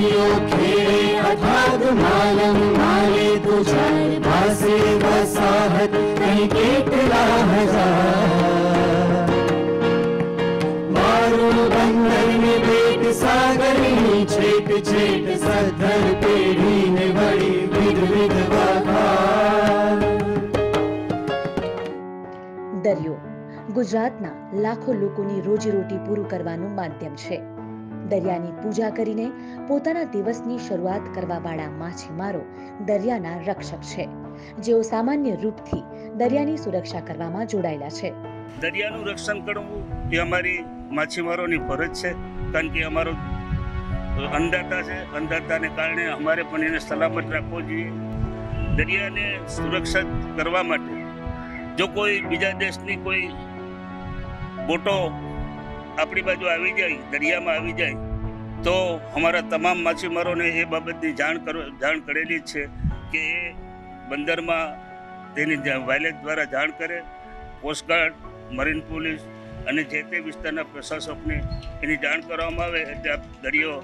દરિયો ખેડે અથાગ માલમ માલે તુજાર ભાસે વસાહત કઈ કેટલા હજાર મારું બંદર ને છેટ છેટ સદ્ધર પેઢીને વળી વિધ વિધ દરિયો, ગુજરાતના લાખો લોકોની રોજીરોટી પૂરું કરવાનું માધ્યમ છે. દરિયાની પૂજા કરીને પોતાના દિવસની શરૂઆત કરવાવાળા માછીમારો દરિયાના રક્ષક છે. જેઓ સામાન્ય રૂપથી દરિયાની સુરક્ષા કરવામાં જોડાયેલા છે. દરિયાનું રક્ષણ કરવું એ અમારી માછીમારોની ફરજ છે, કારણ કે અમારો અંધાતા છે. અંધાતાને કારણે અમારે પણ એને સલામત રાખવો જોઈએ. દરિયાને સુરક્ષિત કરવા માટે જો કોઈ બીજા દેશની કોઈ બોટો આપણી બાજુ આવી જાય, દરિયામાં આવી જાય, તો અમારા તમામ માછીમારોને એ બાબતની જાણ કરો, જાણ કરેલી છે કે એ બંદરમાં તેની વાયલેટ દ્વારા જાણ કરે કોસ્ટગાર્ડ મરીન પોલીસ અને જે તે વિસ્તારના પ્રશાસકને એની જાણ કરવામાં આવે એટલે દરિયો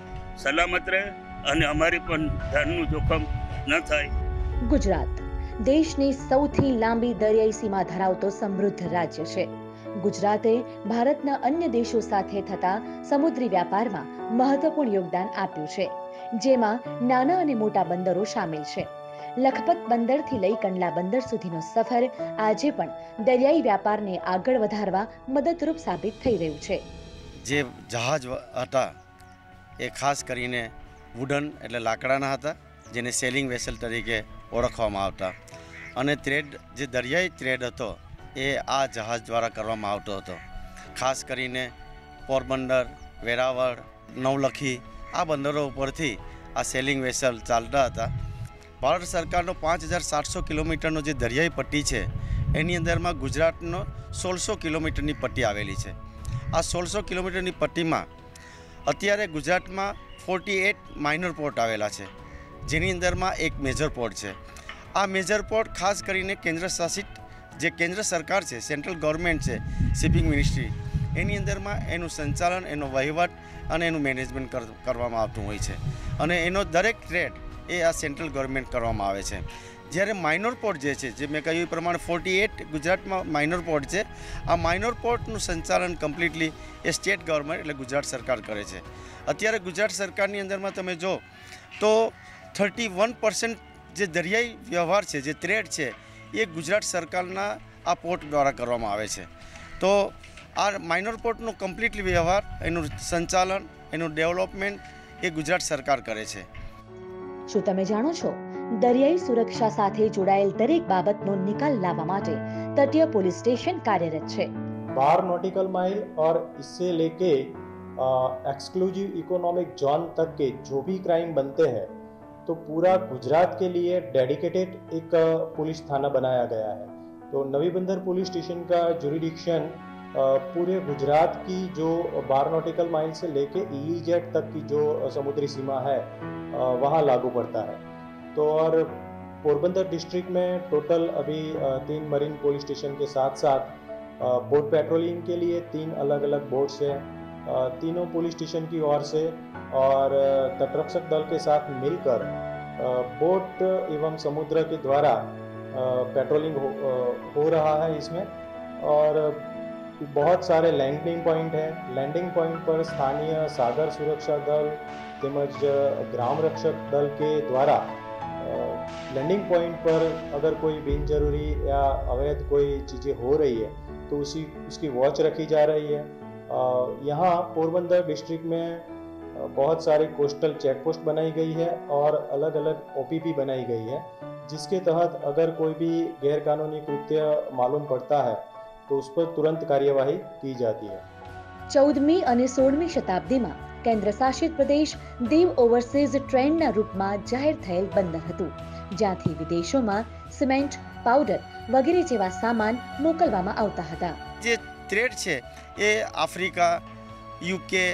સલામત રહે અને અમારી પણ જાનનું જોખમ ન થાય. ગુજરાત દેશની સૌથી લાંબી દરિયાઈ સીમા ધરાવતો સમૃદ્ધ રાજ્ય છે. ગુજરાતે ભારતના અન્ય દેશો સાથે થતા સમુદ્રી વ્યાપારમાં મહત્વપૂર્ણ યોગદાન આપ્યું છે, જેમાં નાના અને મોટા બંદરો સામેલ છે. લખપત બંદરથી લઈ કંડલા બંદર સુધીનો સફર આજે પણ દરિયાઈ વ્યાપારને આગળ વધારવા મદદરૂપ સાબિત થઈ રહ્યું છે. જે જહાજ હતા, એ ખાસ કરીને વુડન એટલે લાકડાના હતા, જેને સેલિંગ વેસલ તરીકે ઓળખવામાં આવતા. અને ટ્રેડ જે દરિયાઈ ટ્રેડ હતો એ આ જહાજ દ્વારા કરવામાં આવતો હતો. ખાસ કરીને પોરબંદર, વેરાવળ, નવલખી આ બંદરો ઉપરથી આ સેલિંગ વેસલ ચાલતા હતા. ભારત સરકારનો પાંચ હજાર સાતસો કિલોમીટરનો જે દરિયાઈ પટ્ટી છે, એની અંદરમાં ગુજરાતનો સોળસો કિલોમીટરની પટ્ટી આવેલી છે. આ સોળસો કિલોમીટરની પટ્ટીમાં અત્યારે ગુજરાતમાં ફોર્ટી એટ માઇનર પોર્ટ આવેલા છે, જેની અંદરમાં એક મેજર પોર્ટ છે. આ મેજર પોર્ટ ખાસ કરીને કેન્દ્ર શાસિત જે કેન્દ્ર સરકાર છે, સેન્ટ્રલ ગવર્મેન્ટ છે, શિપિંગ મિનિસ્ટ્રી, એની અંદરમાં એનું સંચાલન, એનો વહીવટ અને એનું મેનેજમેન્ટ કર- કરવામાં આવતું હોય છે. અને એનો દરેક ટ્રેડ એ આ સેન્ટ્રલ ગવર્મેન્ટ કરવામાં આવે છે. જ્યારે માઇનોર પોર્ટ જે છે, જે મેં કહ્યું એ પ્રમાણે ફોર્ટી એટ ગુજરાતમાં માઇનોર પોર્ટ છે, આ માઇનોર પોર્ટનું સંચાલન કમ્પ્લીટલી એ સ્ટેટ ગવર્મેન્ટ એટલે ગુજરાત સરકાર કરે છે. અત્યારે ગુજરાત સરકારની અંદરમાં તમે જો, તો થર્ટી વન જે દરિયાઈ વ્યવહાર છે, જે ટ્રેડ છે એ ગુજરાત સરકારના આ પોર્ટ દ્વારા કરવામાં આવે છે તો આ માઇનોર પોર્ટનો કમ્પ્લીટલી વ્યવહાર એનું સંચાલન એનું ડેવલપમેન્ટ એ ગુજરાત સરકાર કરે છે શું તમે જાણો છો દરિયાઈ સુરક્ષા સાથે જોડાયેલ દરેક બાબતનો નિકાલ લાવવા માટે તટીય પોલીસ સ્ટેશન કાર્યરત છે बारह नॉटिकल माइल और इससे लेके एक्सक्लूसिव इकोनॉमिक जोन तक के जो भी क्राइम बनते हैं तो पूरा गुजरात के लिए डेडिकेटेड एक पुलिस थाना बनाया गया है। तो नवी बंदर पुलिस स्टेशन का जुरिडिक्शन पूरे गुजरात की जो बारह नॉटिकल माइल से लेके ईजेड तक की जो समुद्री सीमा है वहाँ लागू पड़ता है। तो और पोरबंदर डिस्ट्रिक्ट में टोटल अभी तीन मरीन पुलिस स्टेशन के साथ साथ बोट पेट्रोलिंग के लिए तीन अलग अलग बोट्स हैं। तीनों पुलिस स्टेशन की ओर से और अ, तटरक्षक दल के साथ मिलकर अ, बोट एवं समुद्र के द्वारा अ, पेट्रोलिंग हो, अ, हो रहा है इसमें और बहुत सारे लैंडिंग पॉइंट हैं लैंडिंग पॉइंट पर स्थानीय सागर सुरक्षा दल તેમજ ગ્રામ રક્ષક દલ કે દ્વારા लैंडिंग पॉइंट पर अगर कोई बिनजरूरी या अवैध कोई चीज़ें हो रही है तो उसी उसकी वॉच रखी जा रही है अ, यहाँ पोरबंदर डिस्ट्रिक्ट में अ, बहुत सारी कोस्टल चेक पोस्ट बनाई गई है और अलग अलग ओपीपी बनाई गई है जिसके तहत अगर कोई भी गैरकानूनी कृत्य मालूम पड़ता है तो उस पर तुरंत कार्यवाही की जाती है ચૌદમી અને સોળમી શતાબ્દીમાં કેન્દ્ર શાસિત પ્રદેશ દીવ ઓવરસીઝ ટ્રેન્ડના રૂપમાં જાહેર થયેલ બંદર હતું જ્યાંથી વિદેશોમાં સિમેન્ટ પાવડર વગેરે જેવા સામાન મોકલવામાં આવતા હતા જે ટ્રેડ છે એ આફ્રિકા, યુકે,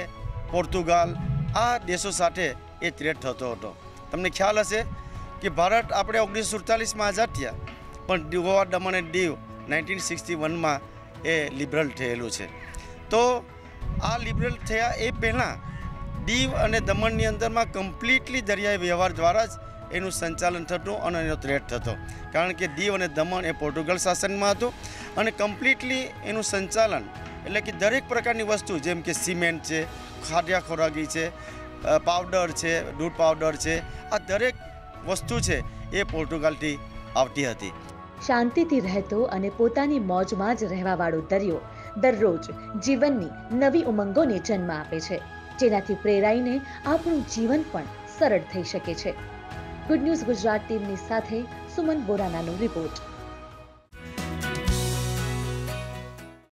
પોર્તુગાલ, આ દેશો સાથે એ ટ્રેડ થતો હતો. તમને ખ્યાલ હશે કે ભારત આપણે ઓગણીસો સુડતાલીસમાં આઝાદ થયા, પણ Goa Daman and Diu nineteen sixty વનમાં એ લિબરલ થયેલું છે. તો આ લિબરલ થયા એ પહેલાં દીવ અને દમણની અંદરમાં કમ્પ્લીટલી દરિયાઈ વ્યવહાર દ્વારા જ એનું સંચાલન થતું અને એનો થ્રેટ થતો. કારણ કે દીવ અને દમણ એ પોર્ટુગલ શાસનમાં હતું અને કમ્પ્લીટલી એનું સંચાલન એટલે કે દરેક પ્રકારની વસ્તુ જેમ કે સિમેન્ટ છે ખાદ્યા ખોરાકી છે પાવડર છે, દૂધ પાવડર છે, આ દરેક વસ્તુ છે એ પોર્ટુગાલથી આવતી હતી. શાંતિથી રહેતો અને પોતાની મોજમાં જ રહેવાવાળો દરિયો દરરોજ જીવનની નવી ઉમંગોને જન્મ આપે છે, જેનાથી પ્રેરાઈને આપણું જીવન પણ સરળ થઈ શકે છે. ગુડ ન્યૂઝ ગુજરાત ટીમની સાથે સુમન બોરાનાનો રિપોર્ટ